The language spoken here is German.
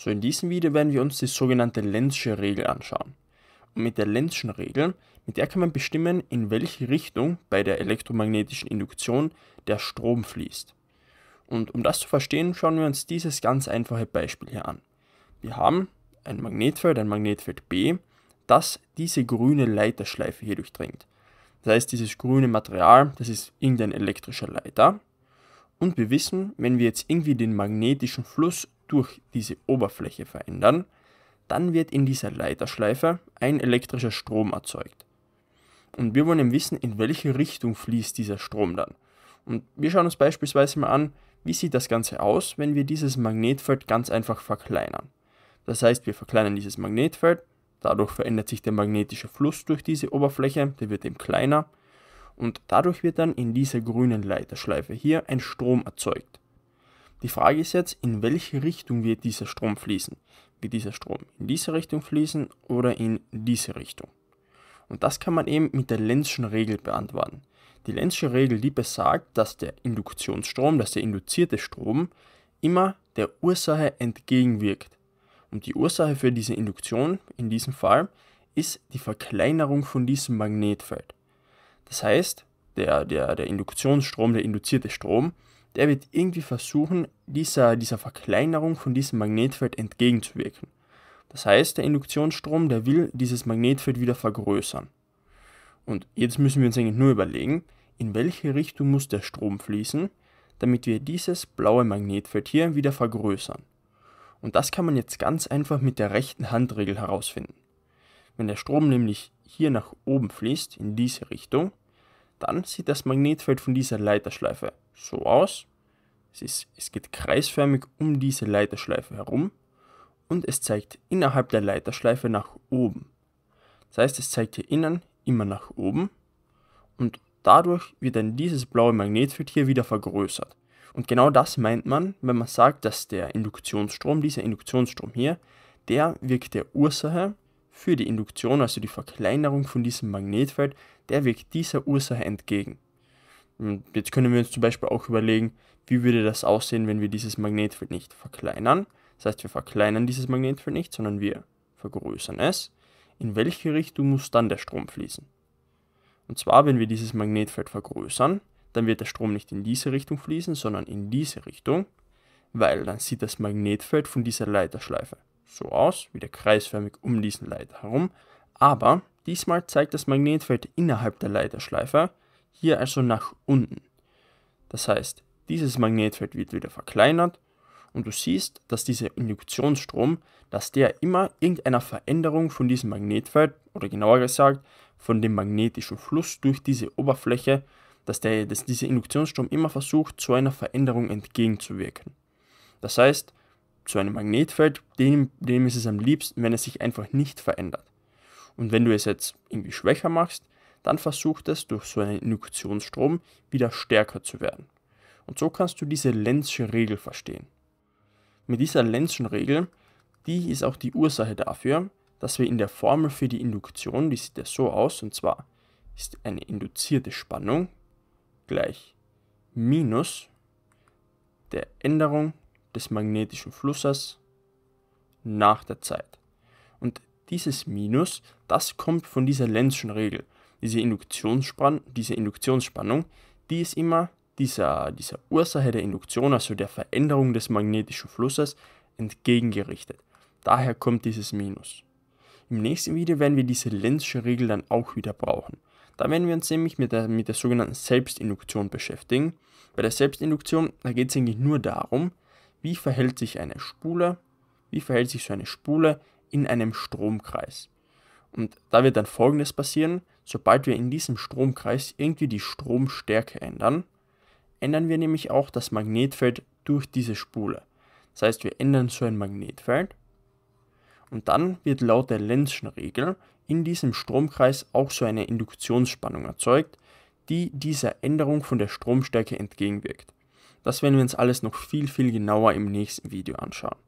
So, in diesem Video werden wir uns die sogenannte Lenzsche Regel anschauen. Und mit der Lenzschen Regel, mit der kann man bestimmen, in welche Richtung bei der elektromagnetischen Induktion der Strom fließt. Und um das zu verstehen, schauen wir uns dieses ganz einfache Beispiel hier an. Wir haben ein Magnetfeld, ein Magnetfeld B, das diese grüne Leiterschleife hier durchdringt. Das heißt, dieses grüne Material, das ist irgendein elektrischer Leiter. Und wir wissen, wenn wir jetzt irgendwie den magnetischen Fluss durch diese Oberfläche verändern, dann wird in dieser Leiterschleife ein elektrischer Strom erzeugt. Und wir wollen wissen, in welche Richtung fließt dieser Strom dann. Und wir schauen uns beispielsweise mal an, wie sieht das Ganze aus, wenn wir dieses Magnetfeld ganz einfach verkleinern. Das heißt, wir verkleinern dieses Magnetfeld, dadurch verändert sich der magnetische Fluss durch diese Oberfläche, der wird eben kleiner und dadurch wird dann in dieser grünen Leiterschleife hier ein Strom erzeugt. Die Frage ist jetzt, in welche Richtung wird dieser Strom fließen? Wird dieser Strom in diese Richtung fließen oder in diese Richtung? Und das kann man eben mit der Lenzschen Regel beantworten. Die Lenzsche Regel, die besagt, dass der Induktionsstrom, dass der induzierte Strom immer der Ursache entgegenwirkt. Und die Ursache für diese Induktion in diesem Fall ist die Verkleinerung von diesem Magnetfeld. Das heißt, der, der, der Induktionsstrom, der induzierte Strom, der wird irgendwie versuchen, dieser, dieser Verkleinerung von diesem Magnetfeld entgegenzuwirken. Das heißt, der Induktionsstrom, der will dieses Magnetfeld wieder vergrößern. Und jetzt müssen wir uns eigentlich nur überlegen, in welche Richtung muss der Strom fließen, damit wir dieses blaue Magnetfeld hier wieder vergrößern. Und das kann man jetzt ganz einfach mit der rechten Handregel herausfinden. Wenn der Strom nämlich hier nach oben fließt, in diese Richtung, dann sieht das Magnetfeld von dieser Leiterschleife so aus. Es, ist, es geht kreisförmig um diese Leiterschleife herum und es zeigt innerhalb der Leiterschleife nach oben. Das heißt, es zeigt hier innen immer nach oben und dadurch wird dann dieses blaue Magnetfeld hier wieder vergrößert. Und genau das meint man, wenn man sagt, dass der Induktionsstrom, dieser Induktionsstrom hier, der wirkt der Ursache für die Induktion, also die Verkleinerung von diesem Magnetfeld, der wirkt dieser Ursache entgegen. Und jetzt können wir uns zum Beispiel auch überlegen, wie würde das aussehen, wenn wir dieses Magnetfeld nicht verkleinern. Das heißt, wir verkleinern dieses Magnetfeld nicht, sondern wir vergrößern es. In welche Richtung muss dann der Strom fließen? Und zwar, wenn wir dieses Magnetfeld vergrößern, dann wird der Strom nicht in diese Richtung fließen, sondern in diese Richtung, weil dann sieht das Magnetfeld von dieser Leiterschleife so aus, wieder kreisförmig um diesen Leiter herum, aber diesmal zeigt das Magnetfeld innerhalb der Leiterschleife, hier also nach unten. Das heißt, dieses Magnetfeld wird wieder verkleinert und du siehst, dass dieser Induktionsstrom, dass der immer irgendeiner Veränderung von diesem Magnetfeld oder genauer gesagt von dem magnetischen Fluss durch diese Oberfläche, dass, der, dass dieser Induktionsstrom immer versucht, zu einer Veränderung entgegenzuwirken. Das heißt, zu einem Magnetfeld, dem, dem ist es am liebsten, wenn es sich einfach nicht verändert. Und wenn du es jetzt irgendwie schwächer machst, dann versucht es durch so einen Induktionsstrom wieder stärker zu werden. Und so kannst du diese Lenzsche Regel verstehen. Mit dieser Lenzschen Regel, die ist auch die Ursache dafür, dass wir in der Formel für die Induktion, die sieht ja so aus, und zwar ist eine induzierte Spannung gleich minus der Änderung des magnetischen Flusses nach der Zeit. Und dieses Minus, das kommt von dieser Lenzschen Regel. Diese, Induktionsspann diese Induktionsspannung, die ist immer dieser, dieser Ursache der Induktion, also der Veränderung des magnetischen Flusses, entgegengerichtet. Daher kommt dieses Minus. Im nächsten Video werden wir diese Lenzsche Regel dann auch wieder brauchen. Da werden wir uns nämlich mit der, mit der sogenannten Selbstinduktion beschäftigen. Bei der Selbstinduktion, da geht es eigentlich nur darum, wie verhält sich eine Spule, wie verhält sich so eine Spule in einem Stromkreis. Und da wird dann folgendes passieren, sobald wir in diesem Stromkreis irgendwie die Stromstärke ändern, ändern wir nämlich auch das Magnetfeld durch diese Spule. Das heißt, wir ändern so ein Magnetfeld und dann wird laut der Lenzschen Regel in diesem Stromkreis auch so eine Induktionsspannung erzeugt, die dieser Änderung von der Stromstärke entgegenwirkt. Das werden wir uns alles noch viel, viel genauer im nächsten Video anschauen.